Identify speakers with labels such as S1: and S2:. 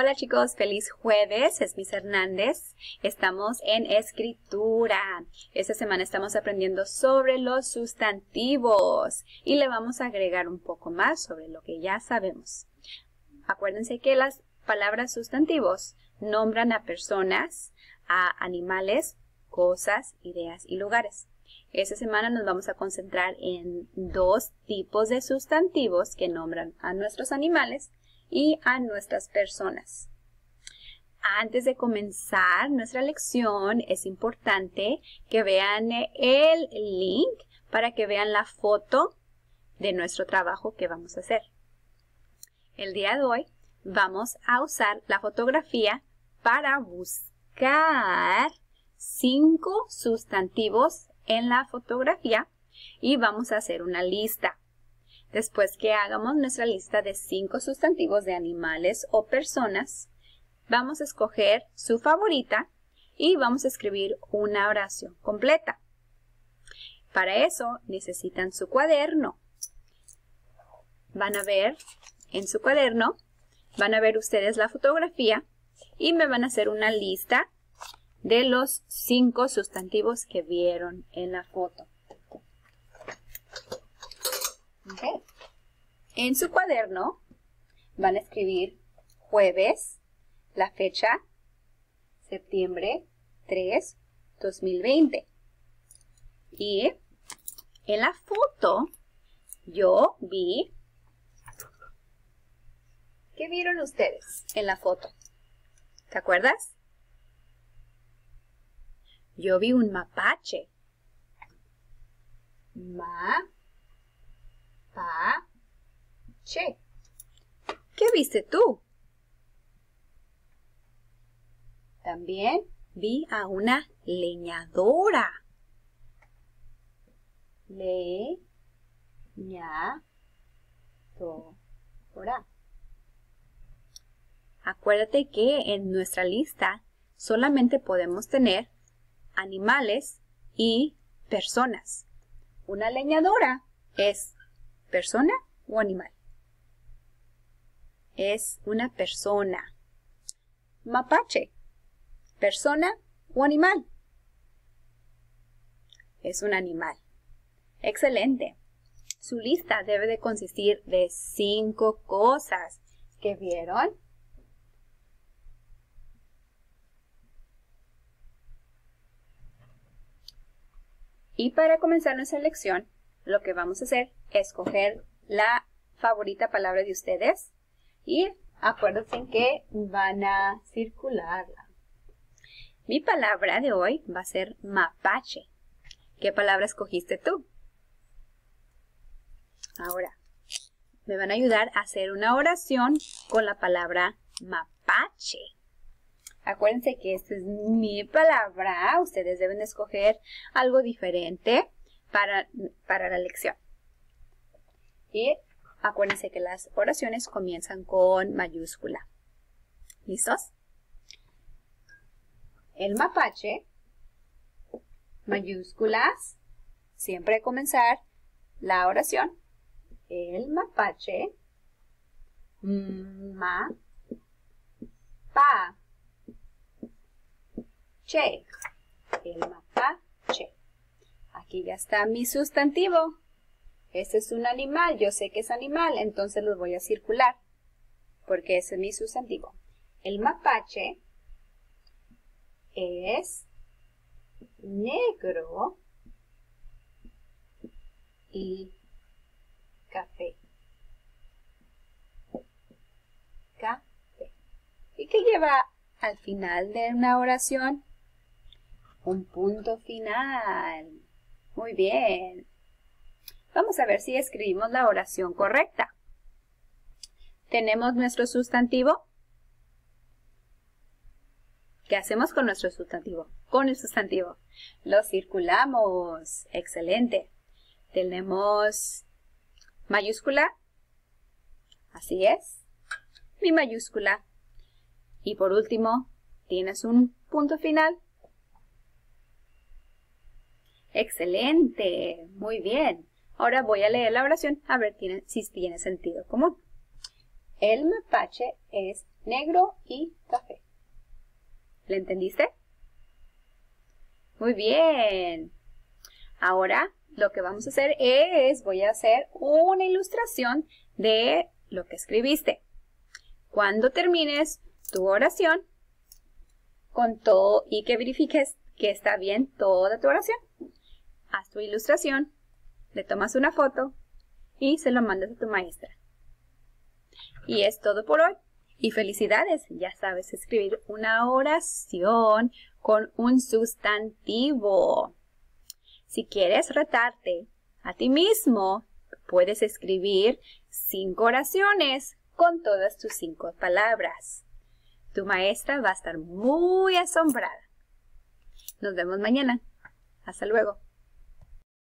S1: Hola chicos, feliz jueves, es Miss Hernández. Estamos en escritura. Esta semana estamos aprendiendo sobre los sustantivos y le vamos a agregar un poco más sobre lo que ya sabemos. Acuérdense que las palabras sustantivos nombran a personas, a animales, cosas, ideas y lugares. Esta semana nos vamos a concentrar en dos tipos de sustantivos que nombran a nuestros animales y a nuestras personas. Antes de comenzar nuestra lección es importante que vean el link para que vean la foto de nuestro trabajo que vamos a hacer. El día de hoy vamos a usar la fotografía para buscar cinco sustantivos en la fotografía y vamos a hacer una lista. Después que hagamos nuestra lista de cinco sustantivos de animales o personas, vamos a escoger su favorita y vamos a escribir una oración completa. Para eso necesitan su cuaderno. Van a ver en su cuaderno, van a ver ustedes la fotografía y me van a hacer una lista de los cinco sustantivos que vieron en la foto. En su cuaderno van a escribir jueves, la fecha, septiembre 3, 2020. Y en la foto yo vi... ¿Qué vieron ustedes en la foto? ¿Te acuerdas? Yo vi un mapache. Ma, pa, che. ¿Qué viste tú? También vi a una leñadora. Le, ña, to, Acuérdate que en nuestra lista solamente podemos tener animales y personas. Una leñadora es persona o animal. Es una persona. Mapache, persona o animal. Es un animal. Excelente. Su lista debe de consistir de cinco cosas que vieron Y para comenzar nuestra lección, lo que vamos a hacer es coger la favorita palabra de ustedes y acuérdense que van a circularla. Mi palabra de hoy va a ser mapache. ¿Qué palabra escogiste tú? Ahora, me van a ayudar a hacer una oración con la palabra mapache. Acuérdense que esta es mi palabra. Ustedes deben escoger algo diferente para, para la lección. Y acuérdense que las oraciones comienzan con mayúscula. ¿Listos? El mapache, mayúsculas, siempre comenzar la oración. El mapache, ma, pa, che, el mapache. Aquí ya está mi sustantivo. Este es un animal, yo sé que es animal, entonces lo voy a circular, porque ese es mi sustantivo. El mapache es negro y café. Café. ¿Y qué lleva al final de una oración? Un punto final. Muy bien. Vamos a ver si escribimos la oración correcta. Tenemos nuestro sustantivo. ¿Qué hacemos con nuestro sustantivo? Con el sustantivo. Lo circulamos. Excelente. Tenemos mayúscula. Así es. Mi mayúscula. Y por último, tienes un punto final. Excelente, muy bien. Ahora voy a leer la oración a ver si tiene sentido común. El mapache es negro y café. ¿Le entendiste? Muy bien. Ahora lo que vamos a hacer es, voy a hacer una ilustración de lo que escribiste. Cuando termines tu oración, con todo y que verifiques que está bien toda tu oración, haz tu ilustración, le tomas una foto y se lo mandas a tu maestra. Y es todo por hoy. Y felicidades, ya sabes escribir una oración con un sustantivo. Si quieres retarte a ti mismo, puedes escribir cinco oraciones con todas tus cinco palabras. Tu maestra va a estar muy asombrada. Nos vemos mañana. Hasta luego.